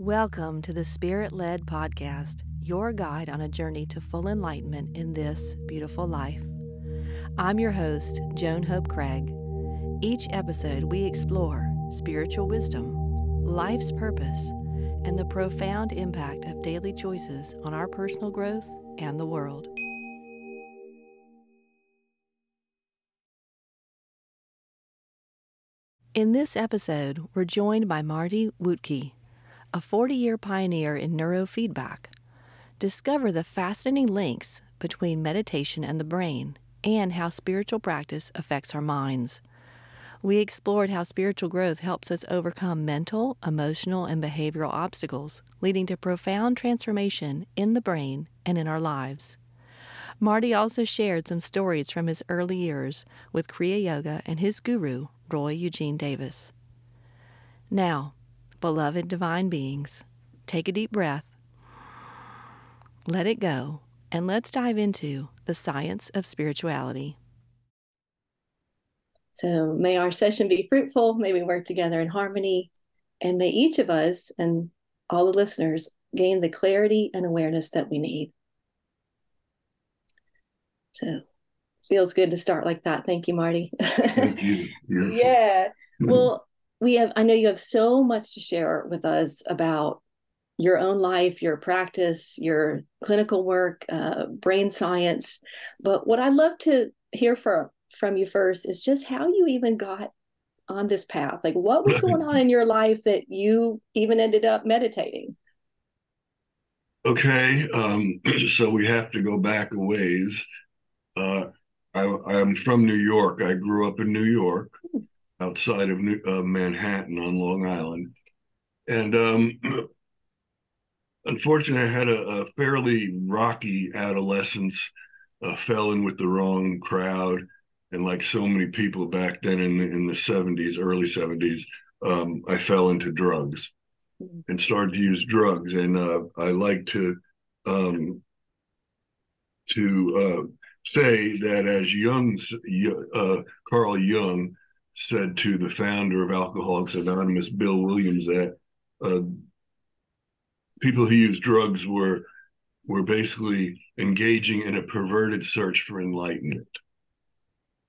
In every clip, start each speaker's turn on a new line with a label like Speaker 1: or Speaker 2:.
Speaker 1: Welcome to the Spirit Led Podcast, your guide on a journey to full enlightenment in this beautiful life. I'm your host, Joan Hope Craig. Each episode, we explore spiritual wisdom, life's purpose, and the profound impact of daily choices on our personal growth and the world. In this episode, we're joined by Marty Wuttke a 40 year pioneer in neurofeedback. Discover the fascinating links between meditation and the brain and how spiritual practice affects our minds. We explored how spiritual growth helps us overcome mental, emotional, and behavioral obstacles, leading to profound transformation in the brain and in our lives. Marty also shared some stories from his early years with Kriya Yoga and his guru, Roy Eugene Davis. Now, beloved divine beings, take a deep breath, let it go, and let's dive into the science of spirituality.
Speaker 2: So, may our session be fruitful. May we work together in harmony. And may each of us and all the listeners gain the clarity and awareness that we need. So, feels good to start like that. Thank you, Marty.
Speaker 3: Thank you. Yes.
Speaker 2: yeah. Well, we have i know you have so much to share with us about your own life your practice your clinical work uh, brain science. But what i'd love to hear from from you first is just how you even got on this path. Like what was going on in your life that you even ended up meditating?
Speaker 3: Okay um, so we have to go back a ways. Uh, I, i'm from new york. I grew up in new york. Hmm outside of New, uh, Manhattan on Long Island. And um, unfortunately, I had a, a, fairly rocky adolescence, uh, fell in with the wrong crowd. And like so many people back then in the, in the 70s, early 70s, um, I fell into drugs and started to use drugs. And uh, I like to um, to uh, say that as Jung, uh, Carl Jung, said to the founder of Alcoholics Anonymous, Bill Williams, that uh, people who use drugs were were basically engaging in a perverted search for enlightenment.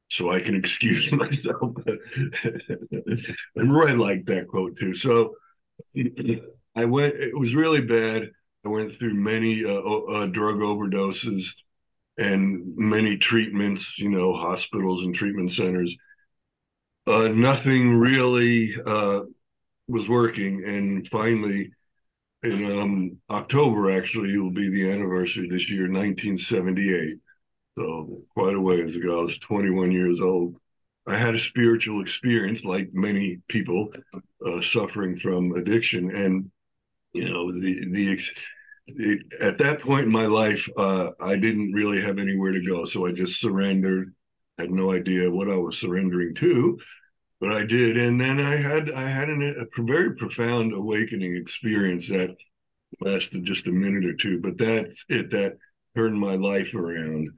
Speaker 3: So I can excuse myself. and Roy liked that quote too. So I went. It was really bad. I went through many uh, uh, drug overdoses and many treatments. You know, hospitals and treatment centers uh, nothing really uh, was working. And finally, in um, October, actually, it will be the anniversary this year, 1978. So quite a ways ago, I was 21 years old. I had a spiritual experience, like many people uh, suffering from addiction, and you know the the, the at that point in my life, uh, I didn't really have anywhere to go, so I just surrendered. Had no idea what I was surrendering to, but I did, and then I had I had an, a very profound awakening experience that lasted just a minute or two, but that's it. That turned my life around,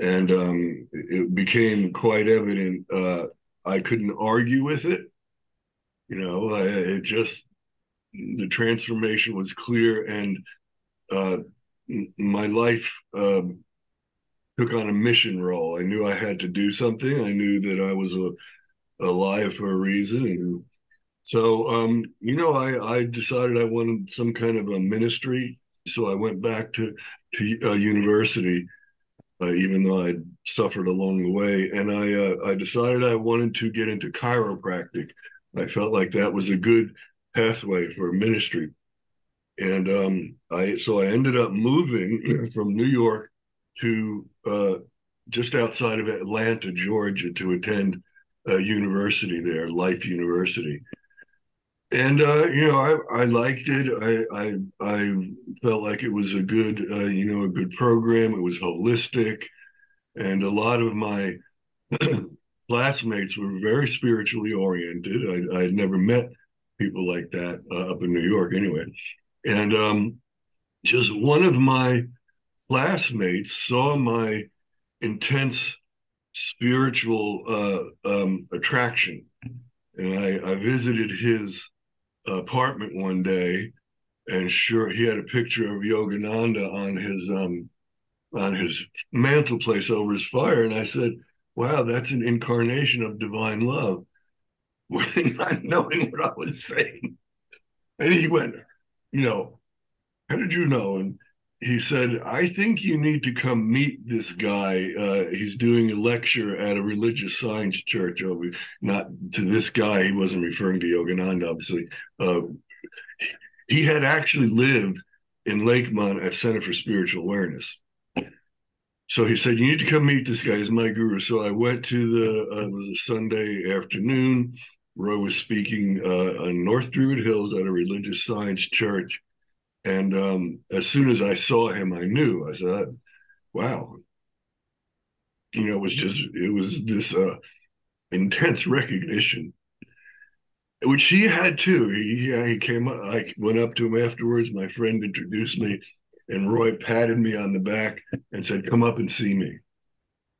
Speaker 3: and um, it became quite evident. Uh, I couldn't argue with it. You know, I, it just the transformation was clear, and uh, my life uh, took on a mission role. I knew I had to do something. I knew that I was a alive for a reason. And so, um, you know, I, I decided I wanted some kind of a ministry. So I went back to, to uh, university, uh, even though I'd suffered along the way. And I, uh, I decided I wanted to get into chiropractic. I felt like that was a good pathway for ministry. And um, I so I ended up moving from New York to uh, just outside of Atlanta, Georgia, to attend uh, university there, Life University. And uh, you know, I, I liked it. I, I I felt like it was a good uh, you know a good program. It was holistic, and a lot of my classmates were very spiritually oriented. I I had never met people like that uh, up in New York, anyway. And um, just one of my classmates saw my intense spiritual uh, um, attraction. And I, I visited his apartment one day and sure he had a picture of Yogananda on his um on his mantelpiece over his fire, and I said, "Wow, that's an incarnation of divine love," not knowing what I was saying. And he went, "You know, how did you know?" And he said, I think you need to come meet this guy. Uh, he's doing a lecture at a religious science church over, not to this guy. He wasn't referring to Yogananda, obviously. Uh, he had actually lived in Lakemont at Center for Spiritual Awareness. So he said, You need to come meet this guy. He's my guru. So I went to the, uh, it was a Sunday afternoon. Roy was speaking uh, on North Druid Hills at a religious science church and um, as soon as I saw him, I knew. I said, "Wow." You know, it was just it was this uh, intense recognition, which he had too. He he came up. I went up to him afterwards. My friend introduced me, and Roy patted me on the back and said, "Come up and see me."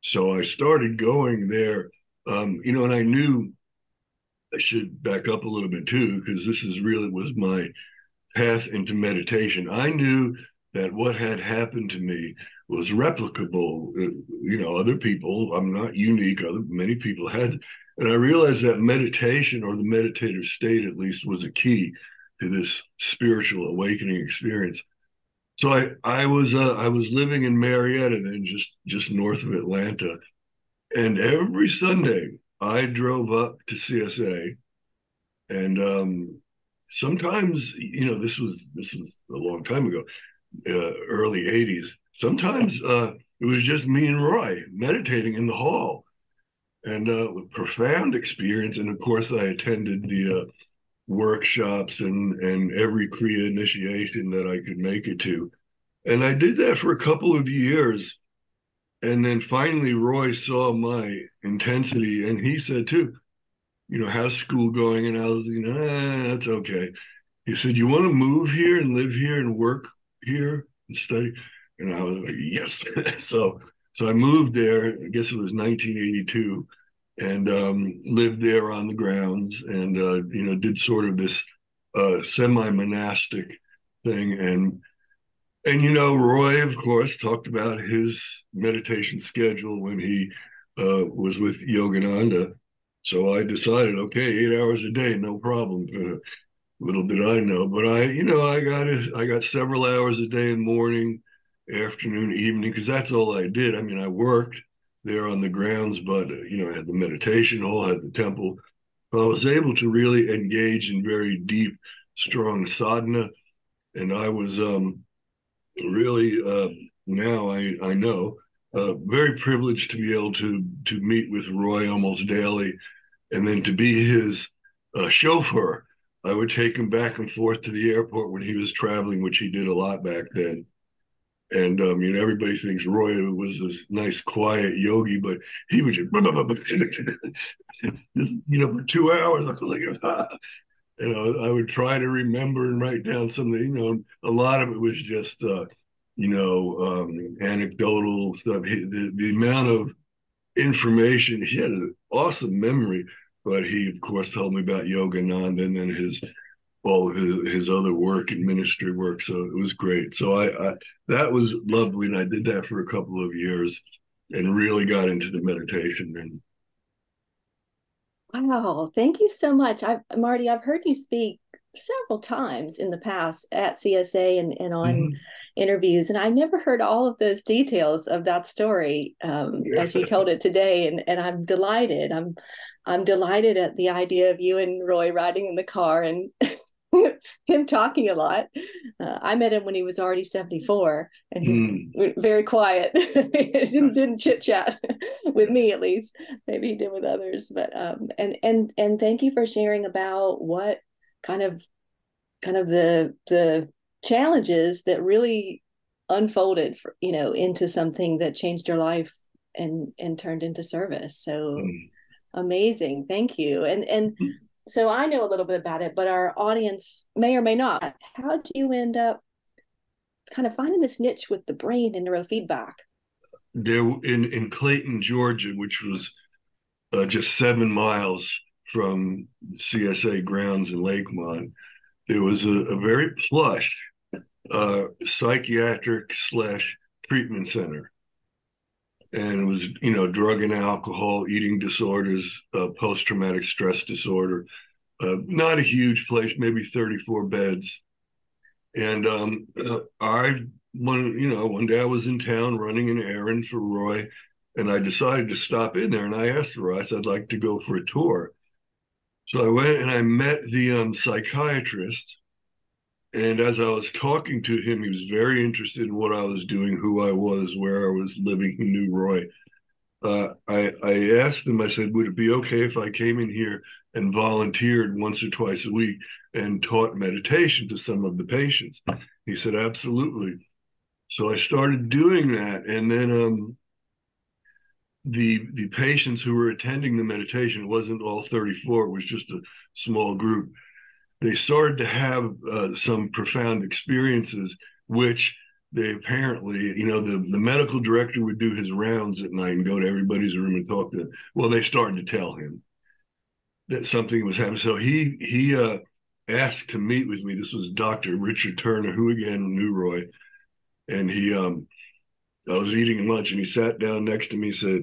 Speaker 3: So I started going there. Um, you know, and I knew I should back up a little bit too because this is really was my path into meditation. I knew that what had happened to me was replicable. Uh, you know, other people, I'm not unique, other many people had. And I realized that meditation or the meditative state at least was a key to this spiritual awakening experience. So I I was uh, I was living in Marietta then just just north of Atlanta and every Sunday I drove up to CSA and um, sometimes you know this was this was a long time ago uh, early 80s sometimes uh, it was just me and roy meditating in the hall. And uh, profound experience. And of course i attended the uh, workshops and and every kriya initiation that i could make it to. And i did that for a couple of years. And then finally roy saw my intensity. And he said too you know, how's school going? And I was, you know, eh, that's okay. He said, you want to move here and live here and work here and study? And I was like, yes. so, so I moved there. I guess it was 1982, and um, lived there on the grounds, and uh, you know, did sort of this uh, semi-monastic thing, and and you know, Roy, of course, talked about his meditation schedule when he uh, was with Yogananda so I decided, okay, eight hours a day, no problem. Little did I know, but I, you know, I got it. I got several hours a day in morning, afternoon, evening, because that's all I did. I mean, I worked there on the grounds, but uh, you know, I had the meditation hall, had the temple. But I was able to really engage in very deep, strong sadhana, and I was um, really uh, now I I know uh, very privileged to be able to to meet with Roy almost daily and then to be his uh, chauffeur. I would take him back and forth to the airport when he was traveling, which he did a lot back then. And um, you know, everybody thinks Roy was this nice, quiet yogi, but he would just, just you know, for two hours. I was like, ah. you know, I would try to remember and write down something. You know, a lot of it was just, uh, you know, um, anecdotal stuff. He, the the amount of information he had an awesome memory but he of course told me about Yogananda and then his all of his, his other work and ministry work. So it was great. So I, I that was lovely, and I did that for a couple of years, and really got into the meditation then.
Speaker 2: Wow, thank you so much. I Marty, I've heard you speak several times in the past at CSA and, and on mm-hmm. Interviews, and I never heard all of those details of that story um, yeah. as you told it today, and and I'm delighted. I'm I'm delighted at the idea of you and Roy riding in the car and him talking a lot. Uh, I met him when he was already 74 and he's mm. very quiet. didn't, didn't chit chat with me at least. Maybe he did with others. But um and and and thank you for sharing about what kind of kind of the the challenges that really unfolded for, you know into something that changed your life and and turned into service. So mm Amazing. Thank you. And and mm-hmm. so I know a little bit about it, but our audience may or may not. How do you end up kind of finding this niche with the brain and neurofeedback?
Speaker 3: There in in Clayton, Georgia, which was uh, just seven miles from CSA grounds in Lakemont, there was a, a very plush uh, psychiatric slash treatment center. And it was, you know, drug and alcohol, eating disorders, uh, post traumatic stress disorder. Uh, not a huge place, maybe 34 beds. And um, uh, I, one, you know, one day I was in town running an errand for Roy, and I decided to stop in there. And I asked Roy, I said, I'd like to go for a tour. So I went and I met the um, psychiatrist and as I was talking to him, he was very interested in what I was doing, who I was, where I was living. He knew Roy. Uh, I, I asked him, I said, would it be okay if I came in here and volunteered once or twice a week and taught meditation to some of the patients? He said, absolutely. So I started doing that. And then um, the the patients who were attending the meditation, it wasn't all 34, it was just a small group they started to have uh, some profound experiences, which they apparently, you know, the, the medical director would do his rounds at night and go to everybody's room and talk to them. Well, they started to tell him that something was happening. So he he uh, asked to meet with me. This was Dr. Richard Turner, who again knew Roy, and he um I was eating lunch and he sat down next to me and said,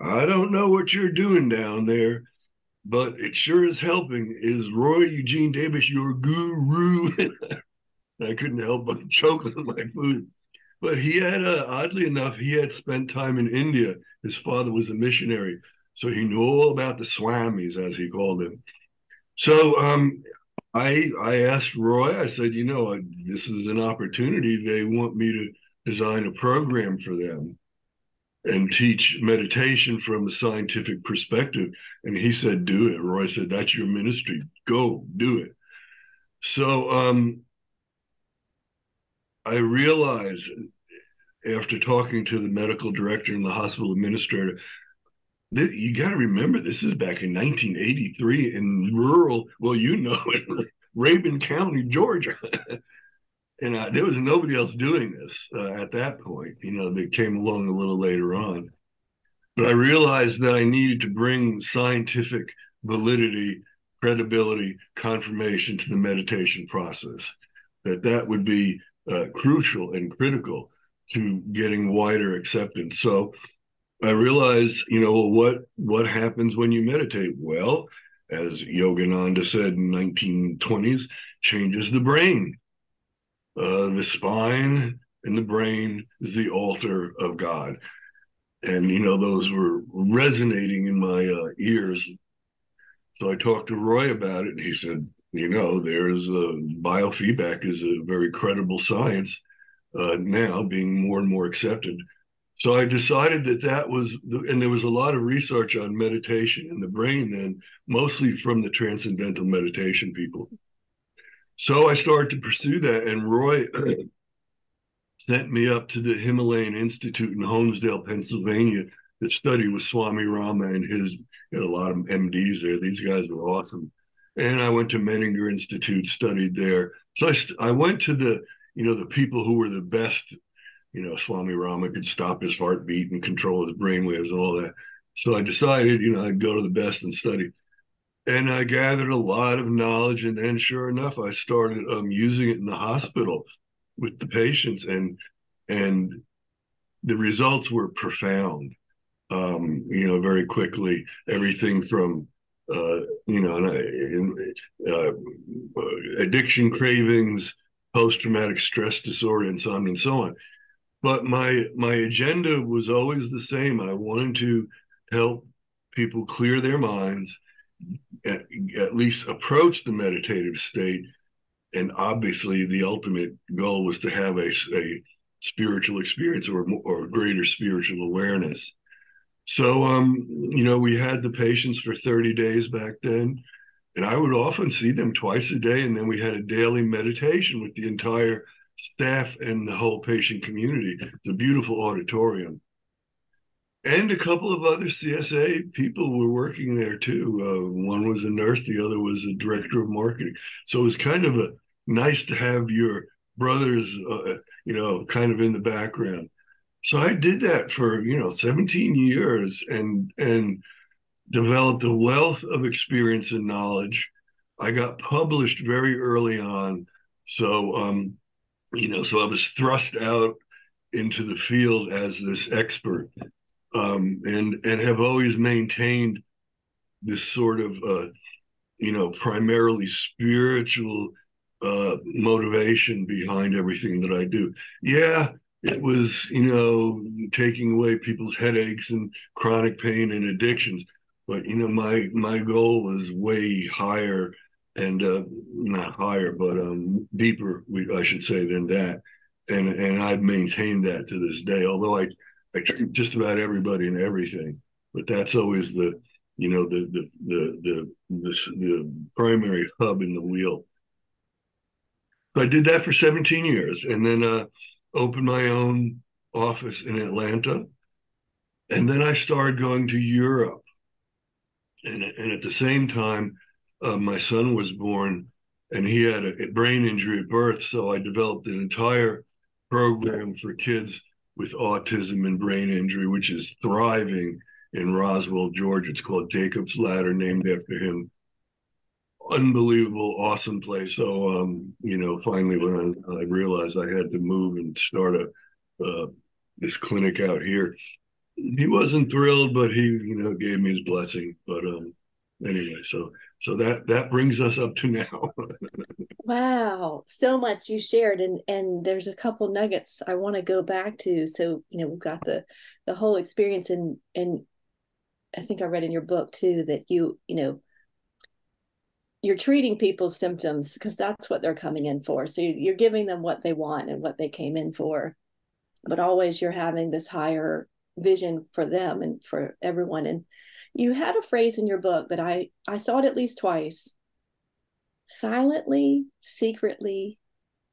Speaker 3: I don't know what you're doing down there, but it sure is helping. Is Roy Eugene Davis your guru? I couldn't help but choke on my food. But he had, uh, oddly enough, he had spent time in India. His father was a missionary, so he knew all about the swamis, as he called them. So um, I I asked Roy. I said, you know, this is an opportunity. They want me to design a program for them and teach meditation from a scientific perspective. And he said, Do it. Roy said, That's your ministry. Go do it. So um, I realized after talking to the medical director and the hospital administrator, that you got to remember this is back in 1983 in rural, well, you know, Rabun County, Georgia. and uh, there was nobody else doing this uh, at that point. You know, they came along a little later on. But I realized that I needed to bring scientific validity, credibility, confirmation to the meditation process. That that would be uh, crucial and critical to getting wider acceptance. So I realized, you know, what what happens when you meditate? Well, as Yogananda said in 1920s, changes the brain uh, the spine and the brain is the altar of God. And, you know, those were resonating in my uh, ears. So I talked to Roy about it, and he said, you know, there's biofeedback is a very credible science uh, now being more and more accepted. So I decided that that was, the, and there was a lot of research on meditation in the brain then, mostly from the transcendental meditation people. So I started to pursue that, and Roy sent me up to the Himalayan Institute in Honesdale, Pennsylvania, to study with Swami Rama and his. Had a lot of MDs there. These guys were awesome. And I went to Menninger Institute, studied there. So I, I went to the, you know, the people who were the best. You know, Swami Rama could stop his heartbeat and control his brainwaves and all that. So I decided, you know, I'd go to the best and study and I gathered a lot of knowledge. And then, sure enough, I started um, using it in the hospital with the patients, and and the results were profound. Um, you know, very quickly, everything from uh, you know, uh, addiction cravings, post traumatic stress disorder, insomnia, and so on. But my my agenda was always the same. I wanted to help people clear their minds at, at least approach the meditative state. And obviously, the ultimate goal was to have a, a spiritual experience or, or greater spiritual awareness. So, um, you know, we had the patients for 30 days back then, and I would often see them twice a day. And then we had a daily meditation with the entire staff and the whole patient community. It's a beautiful auditorium and a couple of other CSA people were working there too. Uh, one was a nurse, the other was a director of marketing. So it was kind of a nice to have your brothers, uh, you know, kind of in the background. So I did that for you know 17 years and and developed a wealth of experience and knowledge. I got published very early on. So, um, you know, so I was thrust out into the field as this expert um, and, and have always maintained this sort of, uh, you know, primarily spiritual uh, motivation behind everything that I do. Yeah, it was, you know, taking away people's headaches and chronic pain and addictions. But you know, my my goal was way higher and uh, not higher, but um, deeper, I should say, than that. And and I've maintained that to this day. Although I just about everybody and everything, but that's always the you know the the the the the, the primary hub in the wheel. So I did that for 17 years, and then uh, opened my own office in Atlanta, and then I started going to Europe. And and at the same time, uh, my son was born, and he had a, a brain injury at birth. So I developed an entire program for kids with autism and brain injury, which is thriving in Roswell, Georgia. It's called Jacob's Ladder, named after him. Unbelievable, awesome place. So, um, you know, finally, when I, I, realized I had to move and start a uh, this clinic out here, he wasn't thrilled, but he, you know, gave me his blessing. But um, anyway, so so that that brings us up to now
Speaker 2: wow so much you shared and and there's a couple nuggets i want to go back to so you know we've got the the whole experience and and i think i read in your book too that you you know you're treating people's symptoms because that's what they're coming in for so you're giving them what they want and what they came in for but always you're having this higher vision for them and for everyone and you had a phrase in your book that I I saw it at least twice. Silently, secretly,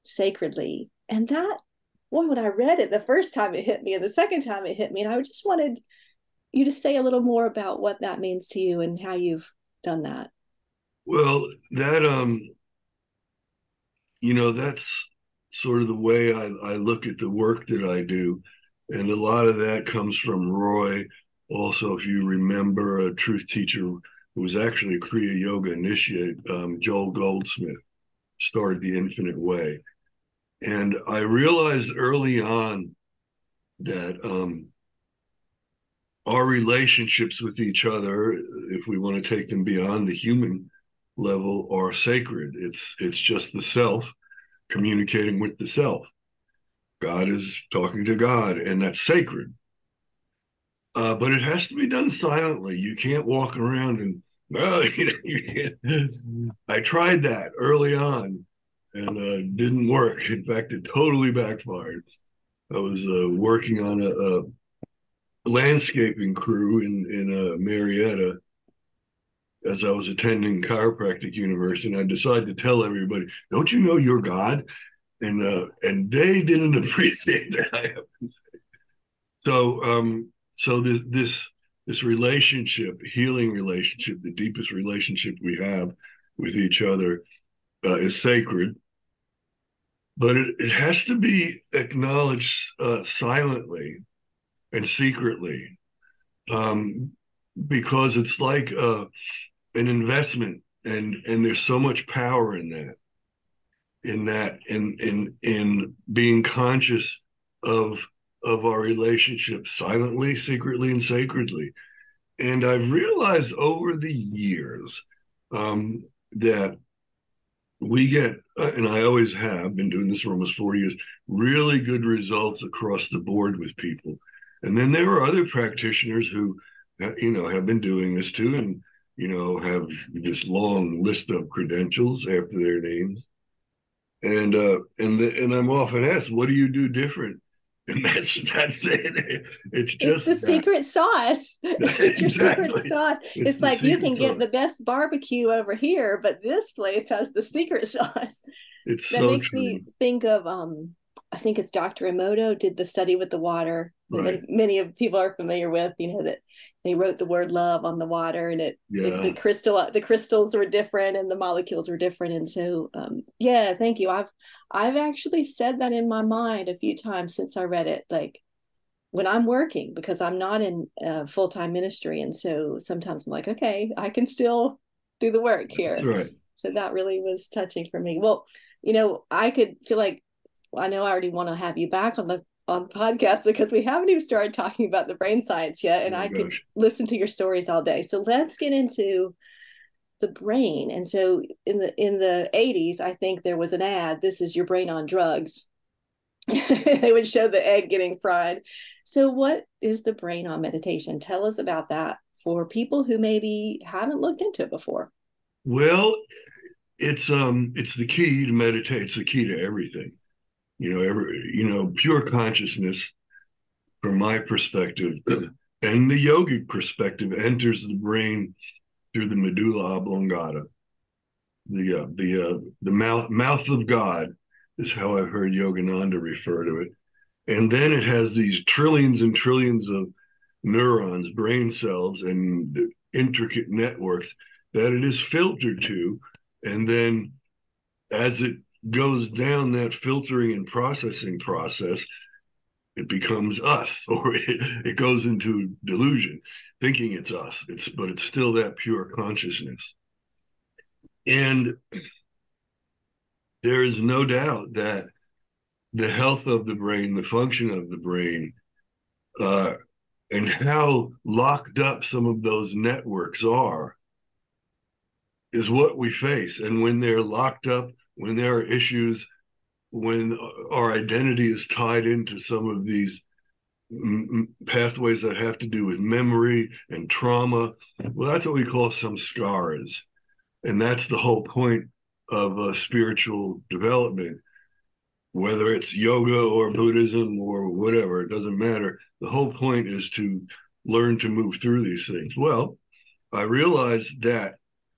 Speaker 2: sacredly. And that boy, when I read it the first time it hit me and the second time it hit me, and I just wanted you to say a little more about what that means to you and how you've done that.
Speaker 3: Well, that um you know, that's sort of the way I, I look at the work that I do. And a lot of that comes from Roy also, if you remember, a truth teacher who was actually a Kriya Yoga initiate, um, Joel Goldsmith, started the Infinite Way. And I realized early on that um, our relationships with each other, if we want to take them beyond the human level, are sacred. It's it's just the self communicating with the self. God is talking to God, and that's sacred. Uh, but it has to be done silently. You can't walk around and I tried that early on and uh, didn't work. In fact, it totally backfired. I was uh, working on a, a, landscaping crew in in uh, Marietta as I was attending chiropractic university, and I decided to tell everybody, "Don't you know you're God?" And uh, and they didn't appreciate that. so um, so this this this relationship, healing relationship, the deepest relationship we have with each other, uh, is sacred. But it, it has to be acknowledged uh, silently and secretly, um, because it's like uh, an investment, and and there's so much power in that, in that, in in in being conscious of of our relationship silently, secretly, and sacredly. And I've realized over the years um, that we get, uh, and I always have been doing this for almost four years, really good results across the board with people. And then there are other practitioners who, uh, you know, have been doing this too, and you know, have this long list of credentials after their names. And uh, and the, and I'm often asked, what do you do different? and that's that's it. It's just
Speaker 2: it's the that. secret sauce. it's your secret sauce. It's, it's like you can sauce. get the best barbecue over here, but this place has the secret sauce.
Speaker 3: It's
Speaker 2: that
Speaker 3: so
Speaker 2: makes
Speaker 3: true.
Speaker 2: me think of um I think it's Dr. Emoto did the study with the water.
Speaker 3: Right.
Speaker 2: Many of people are familiar with, you know, that they wrote the word love on the water and it, yeah. the crystal, the crystals were different and the molecules were different. And so, um, yeah, thank you. I've, I've actually said that in my mind a few times since I read it, like when I'm working, because I'm not in uh, full-time ministry. And so sometimes I'm like, okay, I can still do the work here.
Speaker 3: Right.
Speaker 2: So that really was touching for me. Well, you know, I could feel like I know I already want to have you back on the on the podcast because we haven't even started talking about the brain science yet, and oh I gosh. could listen to your stories all day. So let's get into the brain. And so in the in the 80s, I think there was an ad, this is your brain on drugs. they would show the egg getting fried. So what is the brain on meditation? Tell us about that for people who maybe haven't looked into it before.
Speaker 3: Well, it's um it's the key to meditate. It's the key to everything. You know, every you know, pure consciousness from my perspective and the yogic perspective enters the brain through the medulla oblongata. The uh, the uh, the mouth mouth of God is how I've heard Yogananda refer to it, and then it has these trillions and trillions of neurons, brain cells, and intricate networks that it is filtered to, and then as it goes down that filtering and processing process, it becomes us or it, it goes into delusion thinking it's us. It's but it's still that pure consciousness. And there is no doubt that the health of the brain the function of the brain uh, and how locked up some of those networks are is what we face. And when they're locked up when there are issues when our identity is tied into some of these pathways that have to do with memory and trauma. Well, that's what we call samskaras And that's the whole point of uh, spiritual development, whether it's yoga or Buddhism or whatever, it doesn't matter. The whole point is to learn to move through these things. Well, I realized that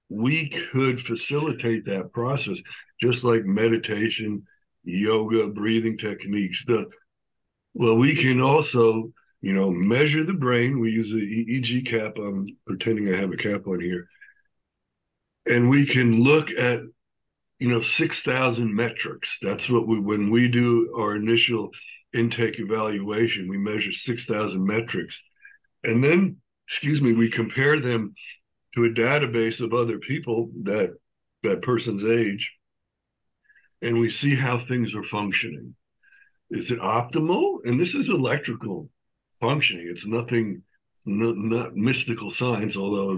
Speaker 3: we could facilitate that process just like meditation yoga, breathing techniques. The well, we can also, you know, measure the brain. We use the EEG cap. I'm pretending I have a cap on here, and we can look at, you know, six thousand metrics. That's what we when we do our initial intake evaluation. We measure six thousand metrics, and then, excuse me, we compare them to a database of other people that that person's age and we see how things are functioning. Is it optimal? And this is electrical functioning. It's nothing, not, not mystical science, although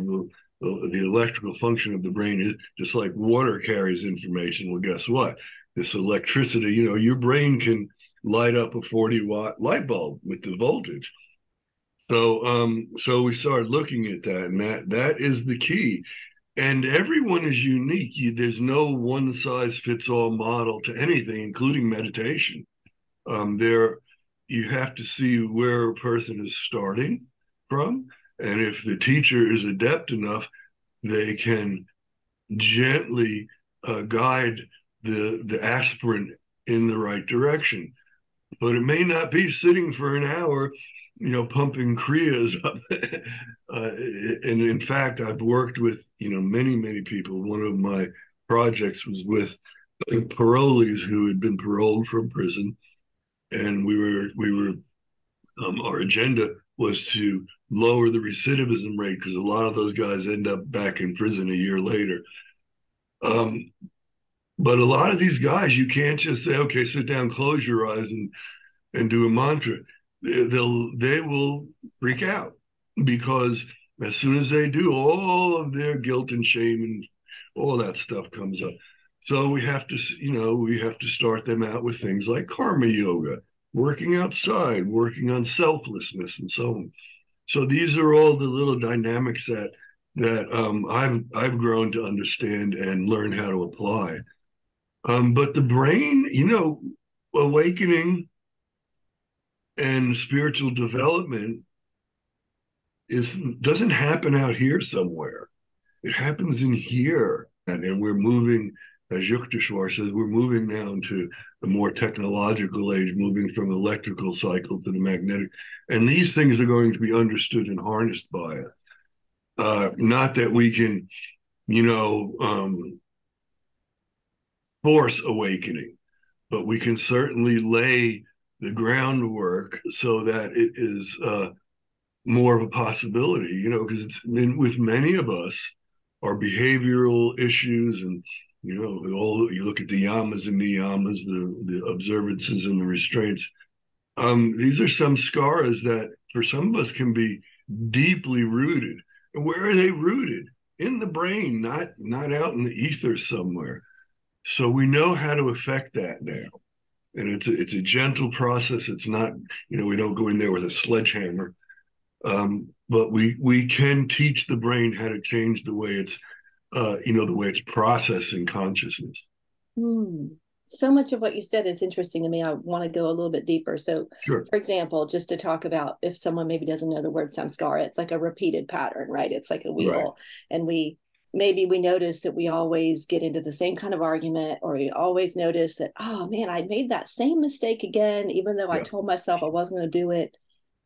Speaker 3: the, the electrical function of the brain is just like water carries information. Well, guess what? This electricity, you know, your brain can light up a 40 watt light bulb with the voltage. So um, so we started looking at that, and that that is the key and everyone is unique. You, there's no one size fits all model to anything, including meditation. Um, there, you have to see where a person is starting from, and if the teacher is adept enough, they can gently uh, guide the the aspirant in the right direction. But it may not be sitting for an hour you know, pumping kriyas up. uh, and in fact, I've worked with, you know, many, many people. One of my projects was with parolees who had been paroled from prison. And we were, we were, um, our agenda was to lower the recidivism rate because a lot of those guys end up back in prison a year later. Um, but a lot of these guys, you can't just say, okay, sit down, close your eyes, and and do a mantra they'll they will freak out because as soon as they do, all of their guilt and shame and all that stuff comes up. So we have to, you know, we have to start them out with things like karma yoga, working outside, working on selflessness, and so on. So these are all the little dynamics that that um, I've I've grown to understand and learn how to apply. Um, but the brain, you know, awakening and spiritual development is doesn't happen out here somewhere. It happens in here, and, and we're moving, as Yukteswar says, we're moving now into a more technological age, moving from electrical cycle to the magnetic, and these things are going to be understood and harnessed by it. Uh, not that we can, you know, um, force awakening, but we can certainly lay the groundwork so that it is uh, more of a possibility, you know, because it's been with many of us, our behavioral issues and you know all you look at the yamas and niyamas the the observances and the restraints um, these are samskaras that for some of us can be deeply rooted. And where are they rooted? In the brain not not out in the ether somewhere. So we know how to affect that now and it's a, it's a gentle process it's not you know we don't go in there with a sledgehammer um, but we we can teach the brain how to change the way it's uh, you know the way it's processing consciousness
Speaker 2: hmm. so much of what you said is interesting to me i want to go a little bit deeper so
Speaker 3: sure.
Speaker 2: for example just to talk about if someone maybe doesn't know the word samskara it's like a repeated pattern right it's like a wheel right. and we maybe we notice that we always get into the same kind of argument or we always notice that oh man i made that same mistake again even though yeah. i told myself i wasn't going to do it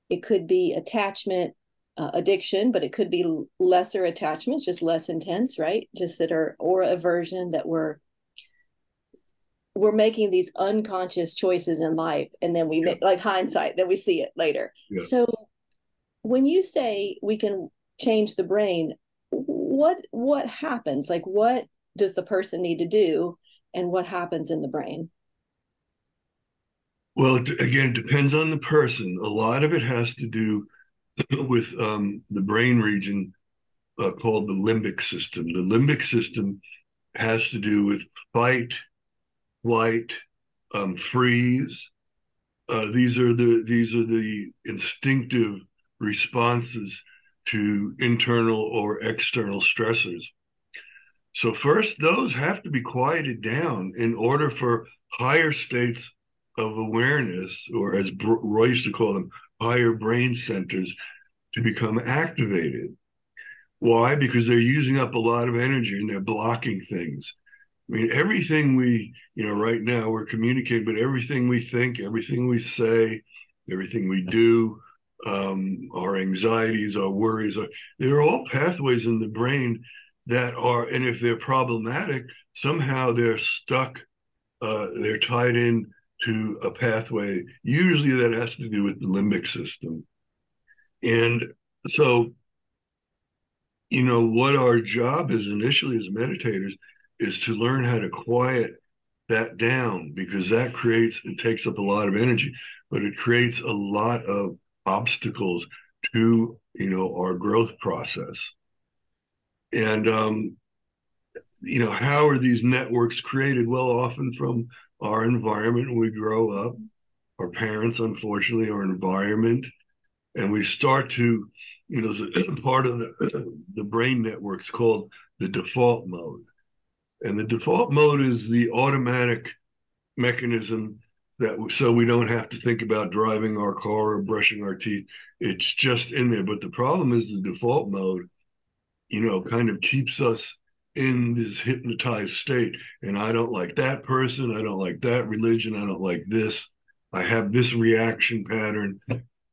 Speaker 2: it could be attachment uh, addiction but it could be lesser attachments just less intense right just that are or aversion that we're we're making these unconscious choices in life and then we yeah. make like hindsight then we see it later yeah. so when you say we can change the brain what what happens? Like what does the person need to do and what happens in the brain?
Speaker 3: Well again it depends on the person. A lot of it has to do with um, the brain region uh, called the limbic system. The limbic system has to do with fight flight um, freeze. Uh, these are the these are the instinctive responses to internal or external stressors. So, first, those have to be quieted down in order for higher states of awareness, or as Roy used to call them, higher brain centers, to become activated. Why? Because they're using up a lot of energy and they're blocking things. I mean, everything we, you know, right now we're communicating, but everything we think, everything we say, everything we do, um, our anxieties, our worries, are, they're all pathways in the brain that are, and if they're problematic, somehow they're stuck, uh, they're tied in to a pathway. Usually that has to do with the limbic system. And so, you know, what our job is initially as meditators is to learn how to quiet that down because that creates, it takes up a lot of energy, but it creates a lot of obstacles to you know our growth process. And um, you know how are these networks created? Well often from our environment we grow up. Our parents unfortunately our environment. And we start to you know part of the the brain networks called the default mode. And the default mode is the automatic mechanism that so we don't have to think about driving our car or brushing our teeth. It's just in there. But the problem is the default mode you know kind of keeps us in this hypnotized state. And i don't like that person. I don't like that religion. I don't like this. I have this reaction pattern.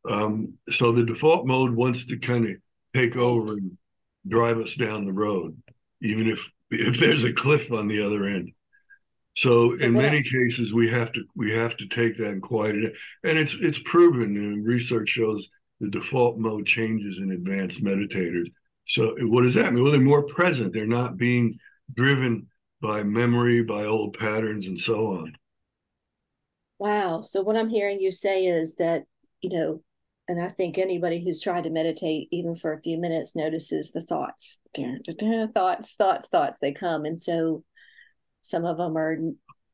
Speaker 3: Um, so the default mode wants to kind of take over and drive us down the road even if if there's a cliff on the other end so, in many cases, we have to we have to take that and quiet it, and it's it's proven. And research shows the default mode changes in advanced meditators. So, what does that mean? Well, they're more present. They're not being driven by memory, by old patterns, and so on.
Speaker 2: Wow. So, what I'm hearing you say is that you know, and I think anybody who's tried to meditate even for a few minutes notices the thoughts, thoughts, thoughts, thoughts. They come, and so some of them are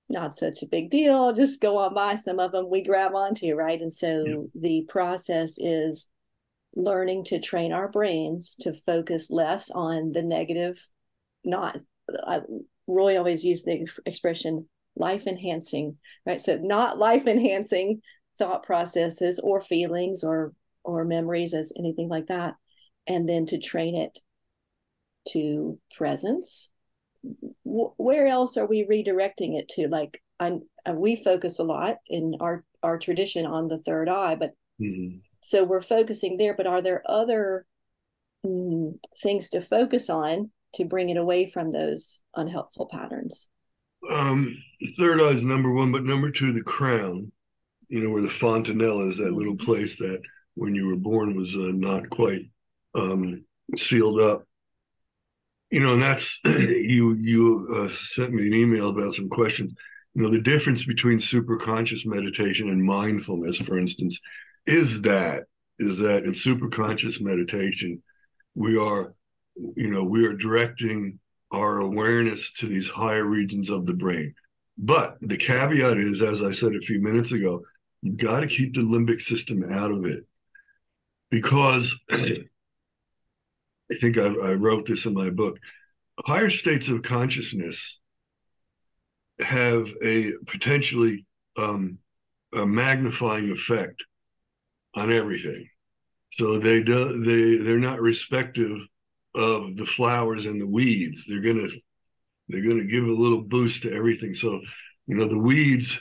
Speaker 2: not such a big deal, just go on by. Some of them we grab onto, right? And so yeah. the process is learning to train our brains to focus less on the negative, not. I, Roy always used the expression life enhancing, right? So not life enhancing thought processes or feelings or or memories as anything like that, and then to train it to presence where else are we redirecting it to? Like, I'm, we focus a lot in our our tradition on the third eye, but mm-hmm. so we're focusing there. But are there other mm, things to focus on to bring it away from those unhelpful patterns?
Speaker 3: Um, third eye is number one, but number two, the crown. You know where the fontanelle is, that little mm-hmm. place that when you were born was uh, not quite um, sealed up you know, and that's you you uh, sent me an email about some questions. You know, the difference between superconscious meditation and mindfulness, for instance, is that is that in superconscious meditation, we are, you know, we are directing our awareness to these higher regions of the brain. But the caveat is, as I said a few minutes ago, you've got to keep the limbic system out of it because I think I, I wrote this in my book. Higher states of consciousness have a potentially um, a magnifying effect on everything. So they do they they're not respective of the flowers and the weeds. They're gonna they're gonna give a little boost to everything. So you know the weeds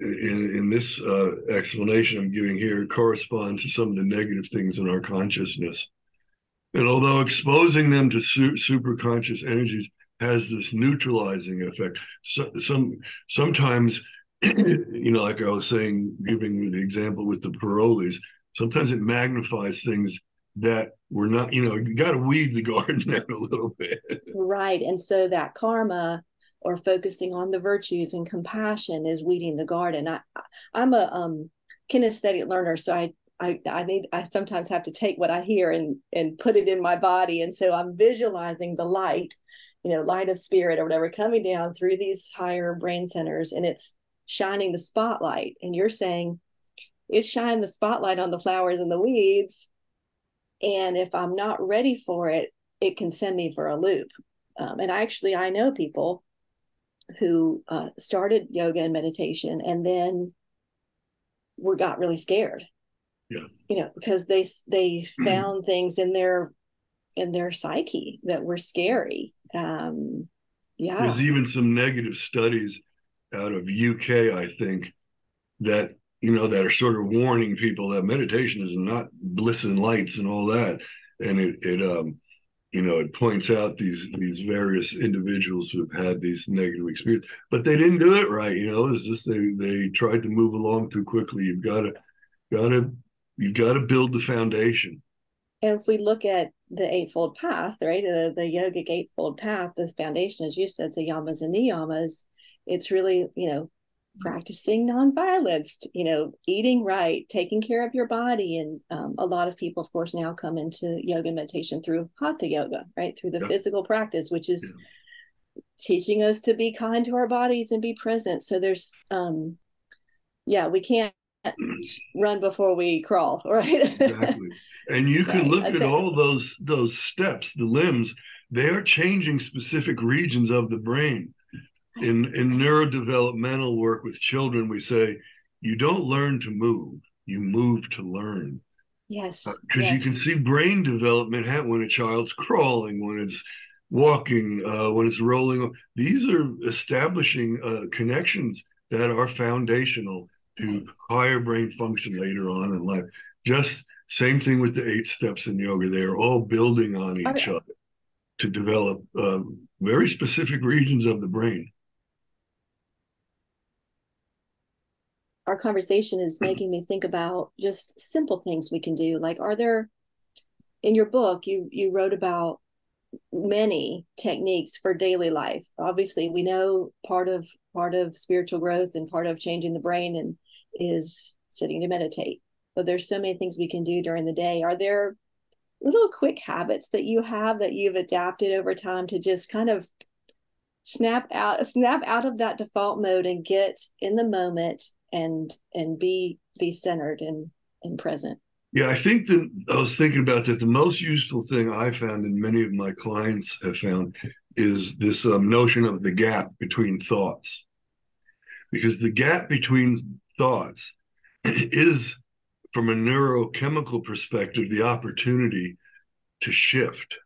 Speaker 3: in in this uh, explanation I'm giving here correspond to some of the negative things in our consciousness. And although exposing them to su- super conscious energies has this neutralizing effect, so, some sometimes, you know, like I was saying, giving the example with the parolees, sometimes it magnifies things that we're not, you know, you got to weed the garden out a little bit.
Speaker 2: Right. And so that karma or focusing on the virtues and compassion is weeding the garden. I, I'm a um, kinesthetic learner, so I, I, I need, I sometimes have to take what I hear and, and put it in my body. And so I'm visualizing the light, you know, light of spirit or whatever coming down through these higher brain centers and it's shining the spotlight. And you're saying, it's shining the spotlight on the flowers and the weeds. And if I'm not ready for it, it can send me for a loop. Um, and actually, I know people who uh, started yoga and meditation and then were got really scared.
Speaker 3: Yeah.
Speaker 2: You know, because they they found things in their in their psyche that were scary. Um, yeah.
Speaker 3: There's even some negative studies out of UK, I think, that you know, that are sort of warning people that meditation is not bliss and lights and all that. And it, it, um, you know, it points out these these various individuals who have had these negative experiences, but they didn't do it right. You know, it's just they they tried to move along too quickly. You've got to, got to, you've got to build the foundation.
Speaker 2: And if we look at the Eightfold Path, right, the, the Yogic Eightfold Path, the foundation, as you said, the yamas and niyamas, it's really, you know, practicing nonviolence, you know, eating right, taking care of your body. And um, a lot of people, of course, now come into yoga meditation through hatha yoga, right? Through the yeah. physical practice, which is yeah. teaching us to be kind to our bodies and be present. So there's, um, yeah, we can't run before we crawl, right?
Speaker 3: exactly. And you can right. look at all those those steps, the limbs, they are changing specific regions of the brain in in neurodevelopmental work with children we say you don't learn to move you move to learn
Speaker 2: yes
Speaker 3: because uh,
Speaker 2: yes.
Speaker 3: you can see brain development happen when a child's crawling when it's walking uh, when it's rolling these are establishing uh, connections that are foundational to higher brain function later on in life. Just same thing with the eight steps in yoga. They are all building on each okay. other to develop uh, very specific regions of the brain.
Speaker 2: Our conversation is making me think about just simple things we can do. Like are there in your book you you wrote about many techniques for daily life. Obviously we know part of part of spiritual growth and part of changing the brain and is sitting to meditate. But there's so many things we can do during the day. Are there little quick habits that you have that you've adapted over time to just kind of snap out snap out of that default mode and get in the moment and and be be centered and and present?
Speaker 3: Yeah i think that i was thinking about that. The most useful thing i found and many of my clients have found is this um, notion of the gap between thoughts. Because the gap between thoughts is from a neurochemical perspective the opportunity to shift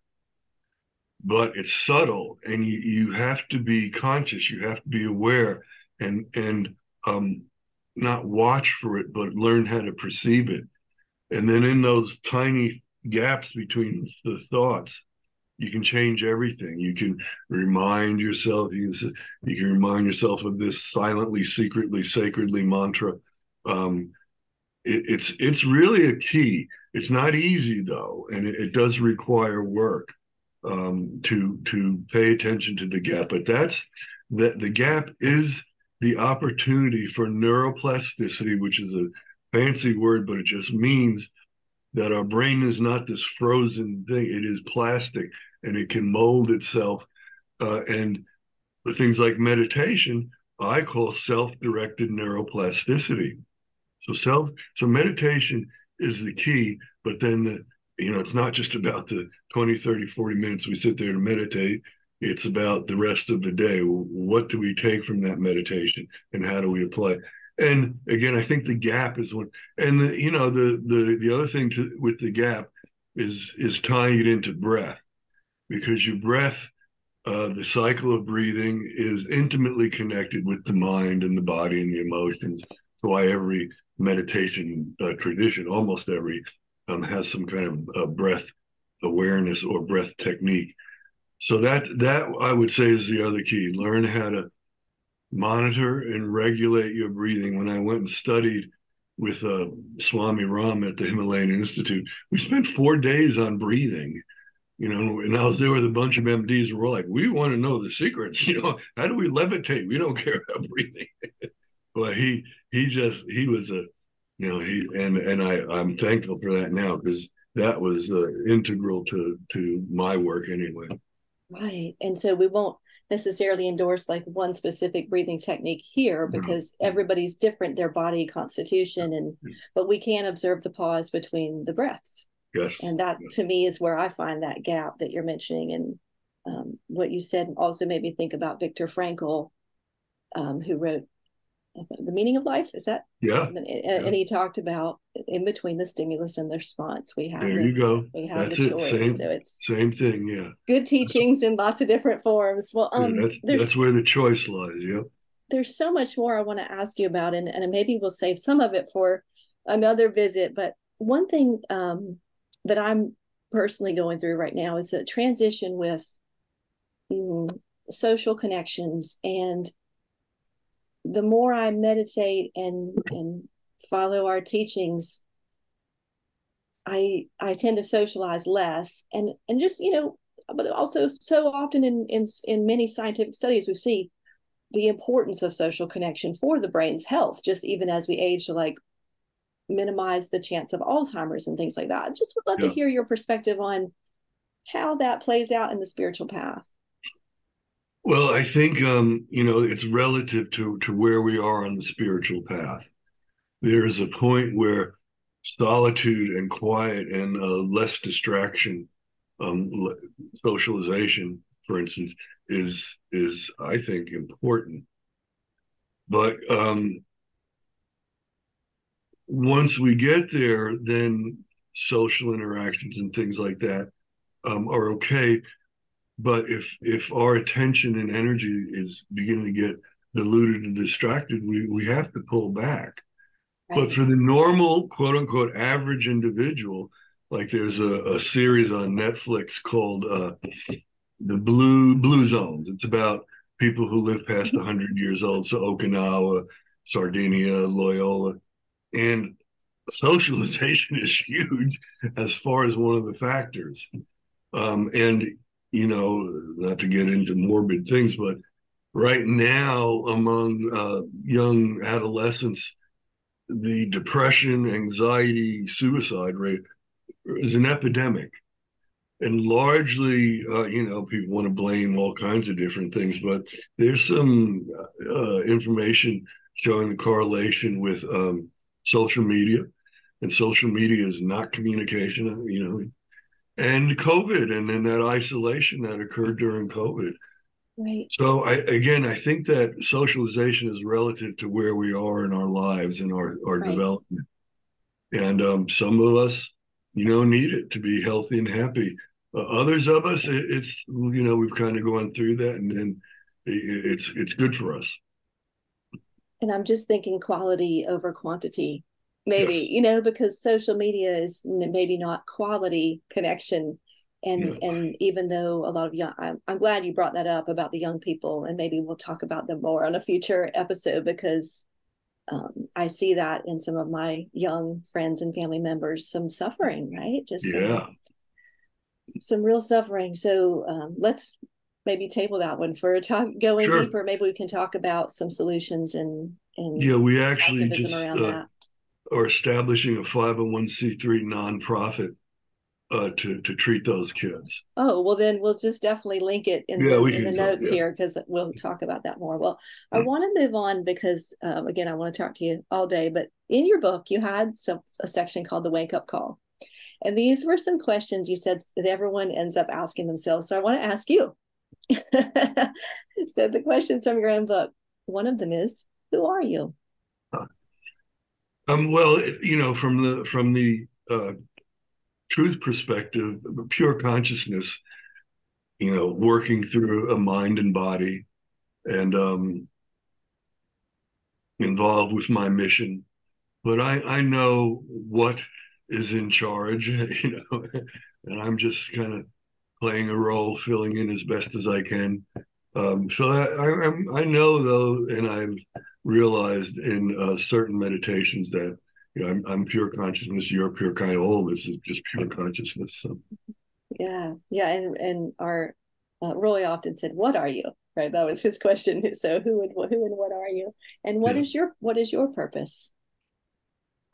Speaker 3: but it's subtle and you, you have to be conscious you have to be aware and and um, not watch for it, but learn how to perceive it. And then in those tiny gaps between the thoughts, you can change everything. You can remind yourself, you can, you can remind yourself of this silently, secretly, sacredly mantra. Um, it, it's it's really a key. It's not easy though, and it, it does require work. um, to to pay attention to the gap. But that's that the gap is the opportunity for neuroplasticity, which is a fancy word, but it just means that our brain is not this frozen thing. It is plastic and it can mold itself. Uh, and things like meditation, I call self-directed neuroplasticity. So self, so meditation is the key, but then the, you know, it's not just about the 20, 30, 40 minutes we sit there to meditate. It's about the rest of the day. What do we take from that meditation and how do we apply? And again, I think the gap is one. And the, you know, the the the other thing to with the gap is is tying it into breath, because your breath, uh, the cycle of breathing is intimately connected with the mind and the body and the emotions. That's why every meditation uh, tradition, almost every, um, has some kind of uh, breath awareness or breath technique. So that that I would say is the other key. Learn how to monitor and regulate your breathing. When I went and studied with uh, Swami Ram at the Himalayan Institute, we spent four days on breathing. You know, and I was there with a bunch of MDs, and we're like, we want to know the secrets. You know, how do we levitate? We don't care about breathing. but he he just he was a, you know, he and and I I'm thankful for that now because that was uh, integral to to my work anyway.
Speaker 2: Right. And so we won't necessarily endorse like one specific breathing technique here because everybody's different, their body constitution, and but we can observe the pause between the breaths.
Speaker 3: Yes.
Speaker 2: And that
Speaker 3: yes.
Speaker 2: to me is where I find that gap that you're mentioning. And um, what you said also made me think about Viktor Frankl, um, who wrote the meaning of life. Is that
Speaker 3: yeah.
Speaker 2: and, and he talked about in between the stimulus and the response we have
Speaker 3: there
Speaker 2: the,
Speaker 3: you go.
Speaker 2: we have
Speaker 3: that's
Speaker 2: the
Speaker 3: it.
Speaker 2: choice.
Speaker 3: Same,
Speaker 2: so it's
Speaker 3: same thing yeah.
Speaker 2: good teachings in lots of different forms. Well um
Speaker 3: yeah, that's, that's where the choice lies yeah.
Speaker 2: There's so much more i want to ask you about and, and maybe we'll save some of it for another visit but one thing um that i'm personally going through right now is a transition with mm, social connections. And the more I meditate and and follow our teachings, I I tend to socialize less. And and just you know, but also so often in in in many scientific studies we see the importance of social connection for the brain's health, just even as we age like minimize the chance of Alzheimer's and things like that. I just would love yeah. to hear your perspective on how that plays out in the spiritual path.
Speaker 3: Well, I think um, you know it's relative to to where we are on the spiritual path. There is a point where solitude and quiet and uh, less distraction, um, socialization, for instance, is is I think important. But um, once we get there, then social interactions and things like that um, are okay but if if our attention and energy is beginning to get diluted and distracted, we we have to pull back. Right. But for the normal quote unquote average individual, like there's a, a series on Netflix called uh, the Blue Blue Zones. It's about people who live past 100 years old. So Okinawa, Sardinia, Loyola, and socialization is huge as far as one of the factors. Um, and you know, not to get into morbid things, but right now among uh, young adolescents, the depression, anxiety, suicide rate is an epidemic. And largely, uh, you know, people want to blame all kinds of different things, but there's some uh, information showing the correlation with um, social media. And social media is not communication. You know, and COVID and then that isolation that occurred during COVID.
Speaker 2: Right.
Speaker 3: So I again I think that socialization is relative to where we are in our lives and our, our right. development. And um, some of us, you know, need it to be healthy and happy. Uh, others of us, it, it's you know, we've kind of gone through that, and then it, it's it's good for us.
Speaker 2: And I'm just thinking quality over quantity maybe yes. you know because social media is maybe not quality connection and yeah. and even though a lot of young I'm, I'm glad you brought that up about the young people and maybe we'll talk about them more on a future episode because um, I see that in some of my young friends and family members some suffering right just
Speaker 3: yeah
Speaker 2: some real suffering. So um, let's maybe table that one for a talk going sure. deeper. Maybe we can talk about some solutions and and
Speaker 3: yeah, we actually just uh, are establishing a 501c3 nonprofit uh, to to treat those kids.
Speaker 2: Oh well, then we'll just definitely link it in yeah, the, in the notes yeah. here because we'll talk about that more. Well, mm-hmm. I want to move on because um, again, I want to talk to you all day. But in your book, you had some a section called the wake up call, and these were some questions you said that everyone ends up asking themselves. So I want to ask you. so the questions from your own book. One of them is, "Who are you?"
Speaker 3: Um. Well, you know, from the from the uh, truth perspective, pure consciousness, you know, working through a mind and body and um, involved with my mission. But I, I know what is in charge, you know, and I'm just kind of playing a role, filling in as best as I can. Um, so I, I, I, know though, and I've realized in uh, certain meditations that you know, I'm, I'm pure consciousness. You're pure kind. All of this is just pure consciousness. So.
Speaker 2: Yeah, yeah, and and our uh, Roy often said, "What are you?" Right, that was his question. So, who and who and what are you? And what yeah. is your what is your purpose?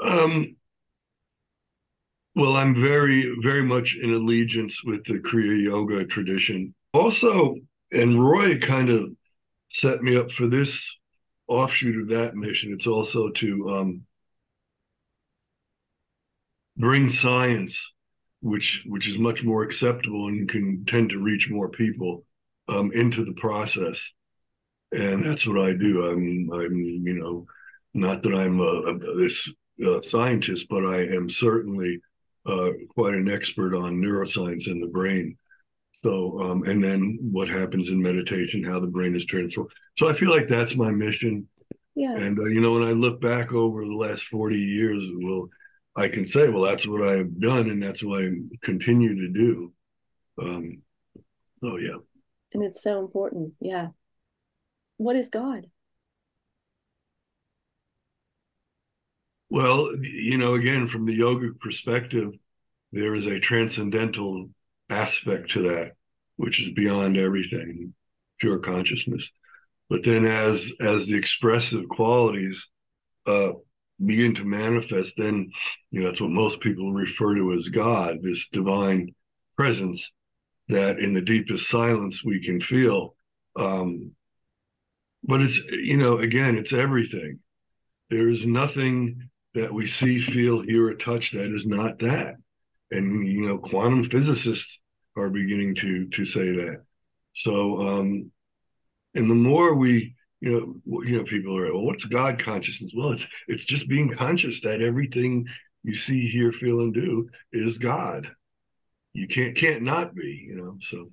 Speaker 3: Um. Well, I'm very, very much in allegiance with the Kriya Yoga tradition. Also, and Roy kind of set me up for this offshoot of that mission. It's also to um, bring science, which which is much more acceptable and can tend to reach more people, um, into the process. And that's what I do. I'm I'm you know, not that I'm a, a this uh, scientist, but I am certainly uh, quite an expert on neuroscience in the brain. So, um, and then what happens in meditation, how the brain is transformed. So I feel like that's my mission. Yeah. And uh, you know, when I look back over the last forty years, well, I can say, well, that's what I've done, and that's what I continue to do. Um, oh yeah.
Speaker 2: And it's so important. Yeah. What is God?
Speaker 3: Well, you know, again, from the yogic perspective, there is a transcendental aspect to that, which is beyond everything, pure consciousness. But then, as as the expressive qualities uh, begin to manifest, then you know that's what most people refer to as God, this divine presence that in the deepest silence we can feel. Um, but it's you know again, it's everything. There is nothing that we see, feel, hear, or touch that is not that. And you know, quantum physicists are beginning to to say that. So, um, and the more we you know, you know, people are, well, what's God consciousness? Well, it's it's just being conscious that everything you see, hear, feel, and do is God. You can't can't not be, you know. So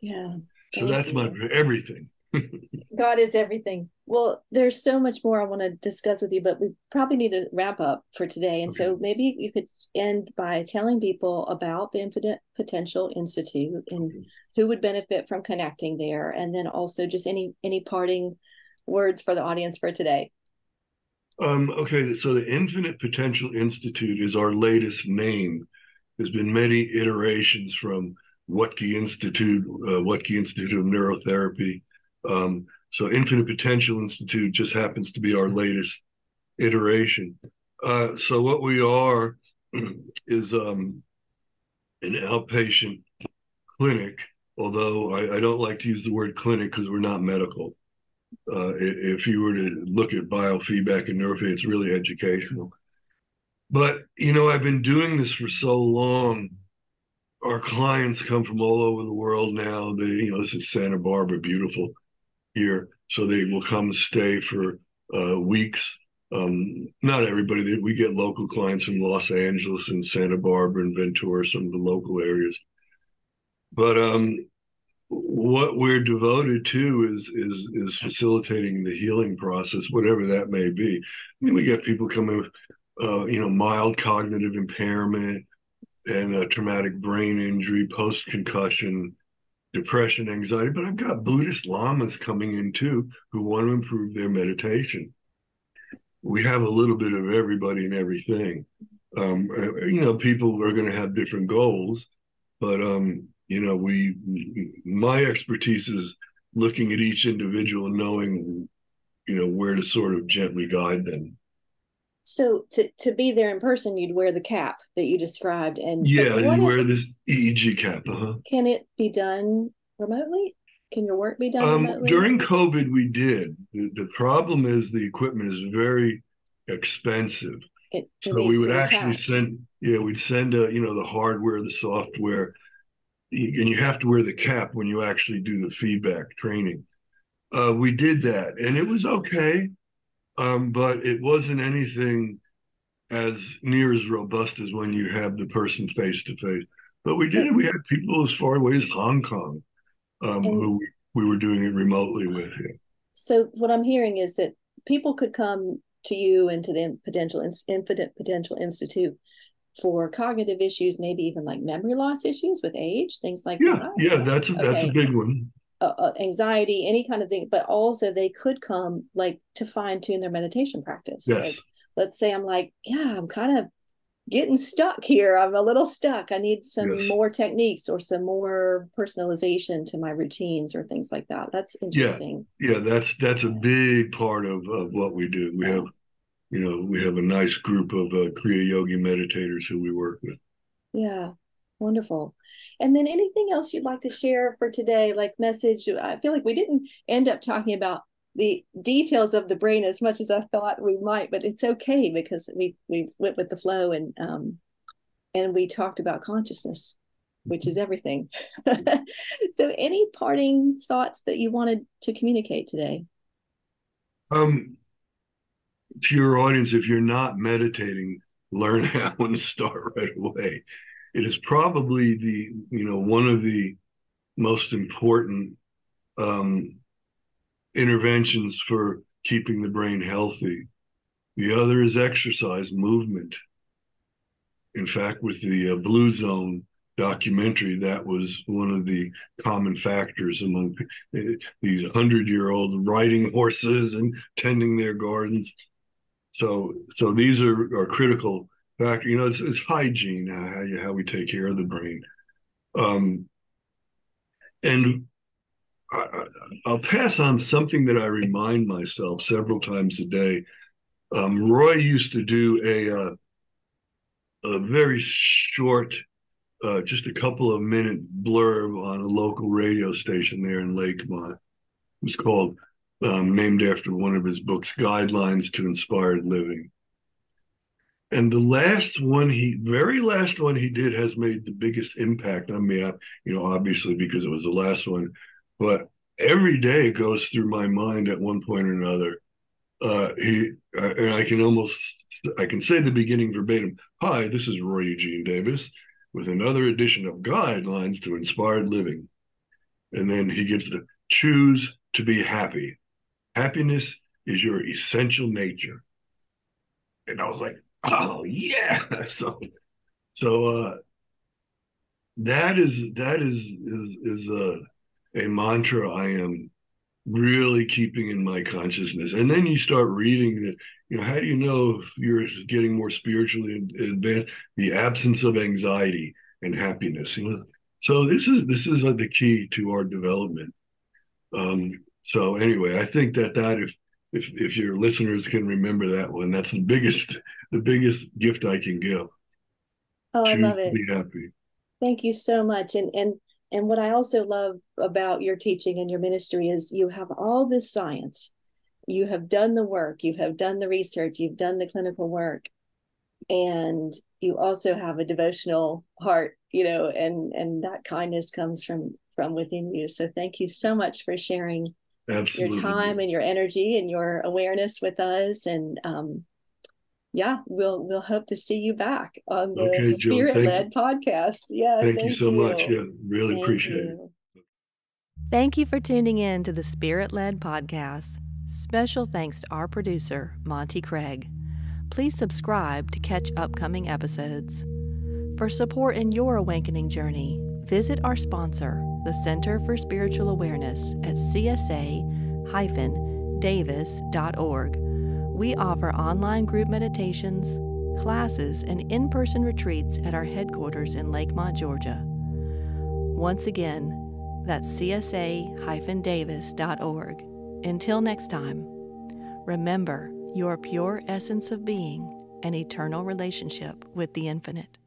Speaker 2: yeah.
Speaker 3: So that's my everything.
Speaker 2: God is everything. Well, there's so much more I want to discuss with you, but we probably need to wrap up for today. And okay. so maybe you could end by telling people about the Infinite Potential Institute and okay. who would benefit from connecting there, and then also just any any parting words for the audience for today.
Speaker 3: Um, okay, so the Infinite Potential Institute is our latest name. There's been many iterations from Wuttke Institute, uh, Wuttke Institute of Neurotherapy, um, so Infinite Potential Institute just happens to be our latest iteration. Uh, so what we are is um, an outpatient clinic, although I, I, don't like to use the word clinic because we're not medical. Uh, if you were to look at biofeedback and neurofeedback, it's really educational. But you know, I've been doing this for so long. Our clients come from all over the world now. They, you know, this is Santa Barbara, beautiful here, so they will come stay for uh, weeks. Um, not everybody. We get local clients from Los Angeles and Santa Barbara and Ventura, some of the local areas. But um, what we're devoted to is is is facilitating the healing process, whatever that may be. I mean, we get people coming with, uh, you know, mild cognitive impairment and a traumatic brain injury, post concussion, depression, anxiety, but I've got Buddhist lamas coming in too who want to improve their meditation. We have a little bit of everybody and everything. Um, uh, you know, people are going to have different goals, but um, you know, we my expertise is looking at each individual and knowing, you know, where to sort of gently guide them.
Speaker 2: So to, to be there in person, you'd wear the cap that you described, and
Speaker 3: yeah, you wear this EEG cap. Uh-huh.
Speaker 2: Can it be done remotely? Can your work be done um, remotely?
Speaker 3: During COVID, we did. The, the problem is the equipment is very expensive. It, it so we would actually attach. send, yeah, we'd send a, you know, the hardware, the software, and you have to wear the cap when you actually do the feedback training. Uh, we did that, and it was okay, um, but it wasn't anything as near as robust as when you have the person face to face. But we did it. We had people as far away as Hong Kong um, who we were doing it remotely with.
Speaker 2: So what I'm hearing is that people could come to you and to the potential infinite potential institute for cognitive issues, maybe even like memory loss issues with age, things like
Speaker 3: yeah,
Speaker 2: that.
Speaker 3: Yeah, that's a, okay. that's a big one.
Speaker 2: Uh, uh, anxiety, any kind of thing, but also they could come like to fine tune their meditation practice.
Speaker 3: Yes.
Speaker 2: Like, let's say I'm like, yeah, I'm kind of getting stuck here. I'm a little stuck. I need some yes. more techniques or some more personalization to my routines or things like that. That's interesting.
Speaker 3: Yeah, yeah that's that's a big part of, of what we do. We have, you know, we have a nice group of uh, Kriya Yogi meditators who we work with.
Speaker 2: Yeah, wonderful. And then anything else you'd like to share for today, like message? I feel like we didn't end up talking about the details of the brain as much as I thought we might, but it's okay because we we went with the flow and um and we talked about consciousness, which is everything. so any parting thoughts that you wanted to communicate today?
Speaker 3: Um to your audience, if you're not meditating, learn how and start right away. It is probably the, you know, one of the most important um, interventions for keeping the brain healthy. The other is exercise, movement. In fact, with the uh, Blue Zone documentary, that was one of the common factors among uh, these 100 year old riding horses and tending their gardens. So, so these are, are critical factors. You know, it's, it's hygiene, how, you, how we take care of the brain. Um, and I, will pass on something that I remind myself several times a day. Um, Roy used to do a uh, a very short, uh, just a couple of minute blurb on a local radio station there in Lakemont. It was called, um, named after one of his books, Guidelines to Inspired Living. And the last one he, very last one he did, has made the biggest impact on me. You know, obviously because it was the last one but every day it goes through my mind at one point or another. Uh, he uh, and I can almost I can say the beginning verbatim. Hi, this is Roy Eugene Davis with another edition of Guidelines to Inspired Living. And then he gets to choose to be happy. Happiness is your essential nature. And I was like, oh yeah. so so uh that is that is is is uh a mantra I am really keeping in my consciousness. And then you start reading that, you know, how do you know if you're getting more spiritually advanced? The absence of anxiety and happiness. You know, so this is this is the key to our development. Um, so anyway, I think that that if if if your listeners can remember that one, that's the biggest the biggest gift I can give.
Speaker 2: Oh, Choose I love it.
Speaker 3: Be happy.
Speaker 2: Thank you so much. And and and what I also love about your teaching and your ministry is you have all this science. You have done the work, you have done the research, you've done the clinical work, and you also have a devotional heart, you know, and and that kindness comes from from within you. So thank you so much for sharing
Speaker 3: Absolutely.
Speaker 2: your time and your energy and your awareness with us. And um, yeah, we'll we'll hope to see you back on the okay, Spirit Led podcast. Yeah,
Speaker 3: thank, thank you so you. much. Yeah, really thank appreciate you. it.
Speaker 1: Thank you for tuning in to the Spirit Led podcast. Special thanks to our producer, Monty Craig. Please subscribe to catch upcoming episodes. For support in your awakening journey, visit our sponsor, the Center for Spiritual Awareness at csa-davis.org we offer online group meditations, classes, and in person retreats at our headquarters in Lakemont, Georgia.
Speaker 2: Once again, that's csa-davis.org. Until next time, remember your pure essence of being an eternal relationship with the infinite.